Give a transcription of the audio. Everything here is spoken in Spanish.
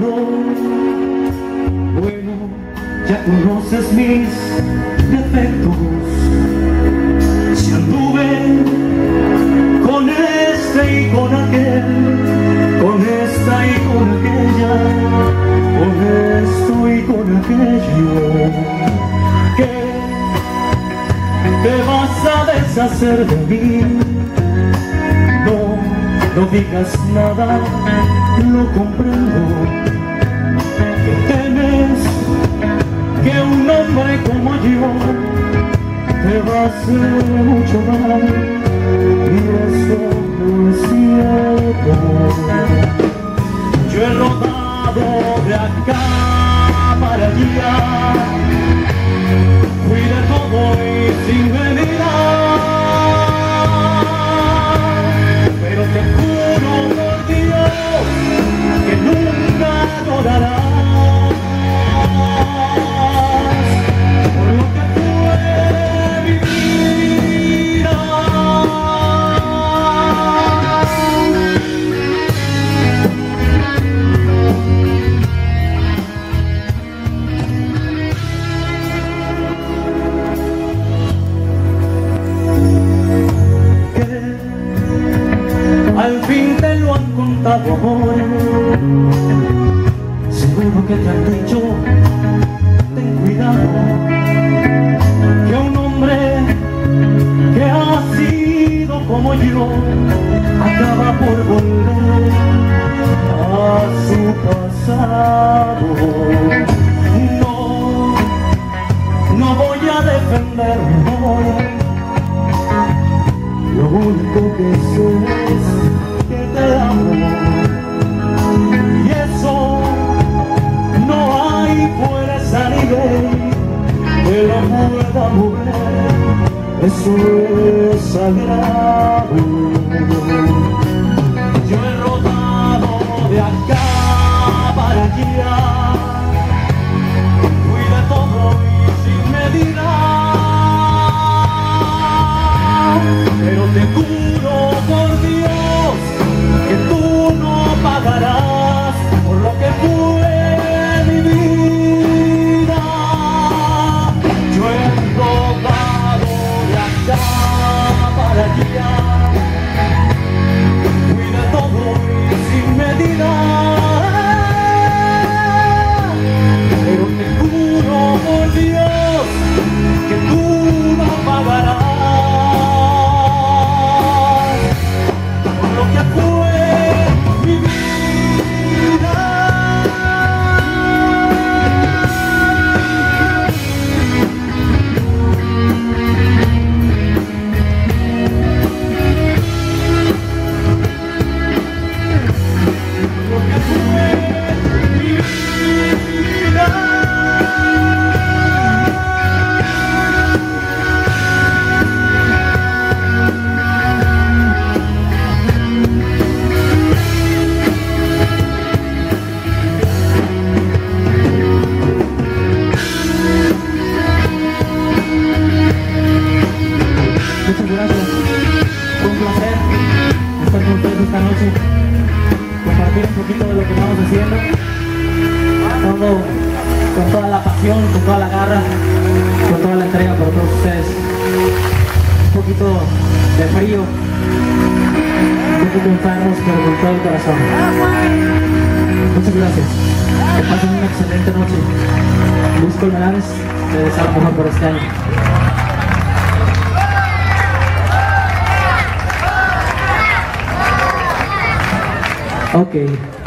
no. Ya conoces mis defectos. Si anduve con este y con aquel, con esta y con aquella, con esto y con aquello, ¿qué te vas a deshacer de mí? No, no digas nada, lo comprendo. Hombre como yo te va a hacer mucho mal y eso no es cierto. Yo he rodado de acá para allá, fui de todo y sin medida. Amor seguro que te han dicho ten cuidado que un hombre que ha sido como yo acaba por volver a su pasado. No no voy a defender mi amor lo único que sé es ley Que lo pueda mover Eso es sagrado esta noche. Compartir un poquito de lo que estamos haciendo. Todo con toda la pasión, con toda la garra, con toda la entrega por todos ustedes. Un poquito de frío, un poquito enfermos, pero con todo el corazón. Muchas gracias. Que pasen una excelente noche. Luis Colmenares, te deseo mejor por este año. Okay.